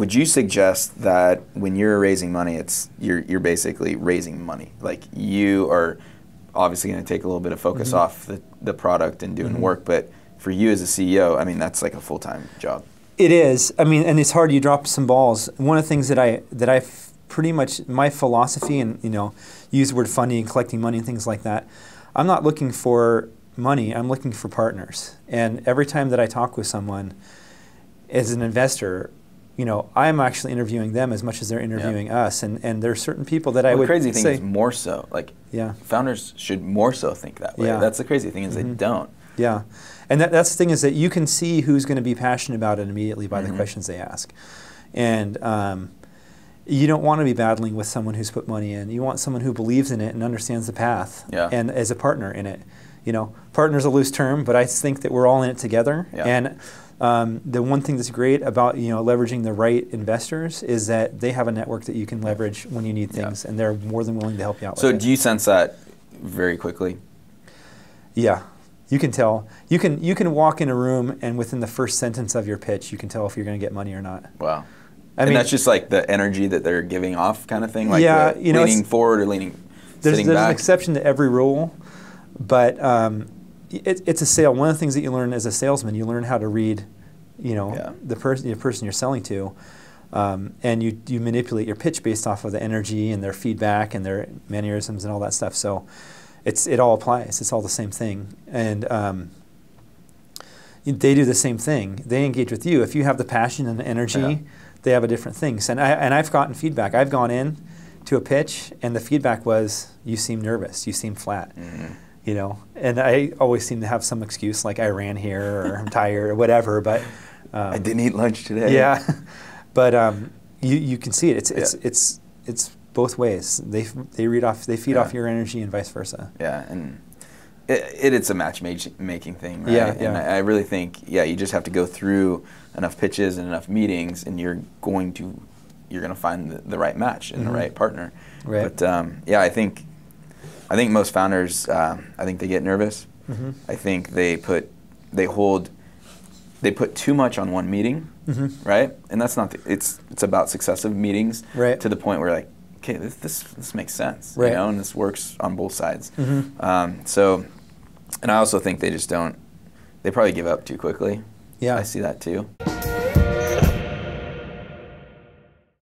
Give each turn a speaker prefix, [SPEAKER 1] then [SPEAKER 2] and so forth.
[SPEAKER 1] would you suggest that when you're raising money, it's you're you're basically raising money? Like you are obviously going to take a little bit of focus
[SPEAKER 2] Mm-hmm.
[SPEAKER 1] off the, the product and doing work, but for you as a CEO, I mean that's like a full time job.
[SPEAKER 2] It is. I mean, and it's hard. You drop some balls. One of the things that I that I pretty much my philosophy, and you know, use the word funding and collecting money and things like that. I'm not looking for money. I'm looking for partners. And every time that I talk with someone, as an investor, you know, I'm actually interviewing them as much as they're interviewing us. And and there are certain people that I
[SPEAKER 1] Well, the
[SPEAKER 2] would
[SPEAKER 1] crazy thing
[SPEAKER 2] say,
[SPEAKER 1] is more so like
[SPEAKER 2] yeah.
[SPEAKER 1] founders should more so think that way.
[SPEAKER 2] Yeah.
[SPEAKER 1] That's the crazy thing is they don't.
[SPEAKER 2] Yeah, and that, that's the thing is that you can see who's going to be passionate about it immediately by
[SPEAKER 1] Mm-hmm.
[SPEAKER 2] the questions they ask, and um, you don't want to be battling with someone who's put money in. You want someone who believes in it and understands the path,
[SPEAKER 1] Yeah.
[SPEAKER 2] and as a partner in it. You know, partner's a loose term, but I think that we're all in it together.
[SPEAKER 1] Yeah.
[SPEAKER 2] And um, the one thing that's great about you know leveraging the right investors is that they have a network that you can leverage when you need
[SPEAKER 1] Yeah.
[SPEAKER 2] things, and they're more than willing to help you out.
[SPEAKER 1] So
[SPEAKER 2] with it.
[SPEAKER 1] do you sense that very quickly?
[SPEAKER 2] Yeah, you can tell. You can you can walk in a room and within the first sentence of your pitch, you can tell if you're going to get money or not.
[SPEAKER 1] Wow.
[SPEAKER 2] I
[SPEAKER 1] and
[SPEAKER 2] mean,
[SPEAKER 1] that's just like the energy that they're giving off, kind of thing. Like
[SPEAKER 2] Yeah, you know,
[SPEAKER 1] leaning forward or leaning,
[SPEAKER 2] there's, there's an exception to every rule, but um, it, it's a sale. One of the things that you learn as a salesman, you learn how to read, you know,
[SPEAKER 1] Yeah.
[SPEAKER 2] the person the person you're selling to, um, and you you manipulate your pitch based off of the energy and their feedback and their mannerisms and all that stuff. So, it's it all applies. It's all the same thing, and. Um, they do the same thing. They engage with you. If you have the passion and the energy,
[SPEAKER 1] Yeah.
[SPEAKER 2] they have a different things. And I and I've gotten feedback. I've gone in to a pitch, and the feedback was, "You seem nervous. You seem flat."
[SPEAKER 1] Mhm.
[SPEAKER 2] You know, and I always seem to have some excuse like I ran here or I'm tired or whatever. But um,
[SPEAKER 1] I didn't eat lunch today.
[SPEAKER 2] Yeah, but um, you you can see it. It's it's
[SPEAKER 1] Yeah.
[SPEAKER 2] it's it's both ways. They they read off. They feed
[SPEAKER 1] Yeah.
[SPEAKER 2] off your energy and vice versa.
[SPEAKER 1] Yeah, and it, it it's a matchmaking thing, right?
[SPEAKER 2] Yeah,
[SPEAKER 1] And
[SPEAKER 2] yeah.
[SPEAKER 1] I, I really think, yeah, you just have to go through enough pitches and enough meetings, and you're going to you're going to find the, the right match and
[SPEAKER 2] Mhm.
[SPEAKER 1] the right partner.
[SPEAKER 2] Right.
[SPEAKER 1] But um, yeah, I think I think most founders, uh, I think they get nervous.
[SPEAKER 2] Mhm.
[SPEAKER 1] I think they put they hold they put too much on one meeting,
[SPEAKER 2] Mhm.
[SPEAKER 1] right? And that's not the, it's it's about successive meetings
[SPEAKER 2] Right.
[SPEAKER 1] to the point where like okay this this, this makes sense,
[SPEAKER 2] Right.
[SPEAKER 1] you know, and this works on both sides.
[SPEAKER 2] Mhm.
[SPEAKER 1] Um, so, and I also think they just don't. They probably give up too quickly.
[SPEAKER 2] Yeah.
[SPEAKER 1] I see that too.